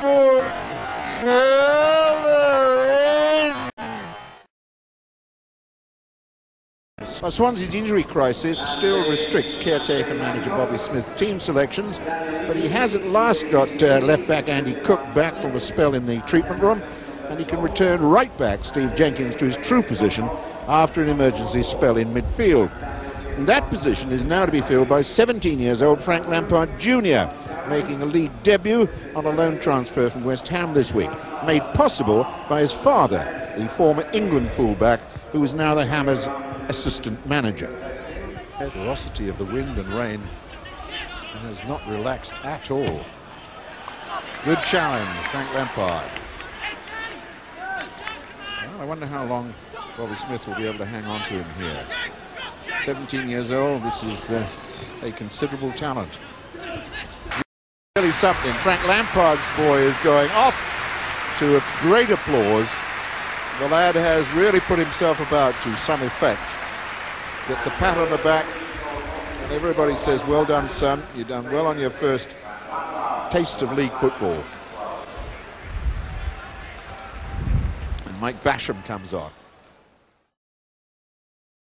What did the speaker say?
foot well, Swansea's injury crisis still restricts caretaker manager Bobby Smith team selections, but he has at last got uh, left back Andy Cook back from a spell in the treatment room, and he can return right back Steve Jenkins to his true position after an emergency spell in midfield. And that position is now to be filled by 17 years old Frank Lampard Jr., making a league debut on a loan transfer from West Ham this week, made possible by his father, the former England fullback, who is now the Hammers assistant manager. The velocity of the wind and rain has not relaxed at all. Good challenge, Frank Lampard. Well, I wonder how long Bobby Smith will be able to hang on to him here. 17 years old, this is uh, a considerable talent. Really something. Frank Lampard's boy is going off to a great applause. The lad has really put himself about to some effect. Gets a pat on the back, and everybody says, well done, son. You've done well on your first taste of league football. And Mike Basham comes on.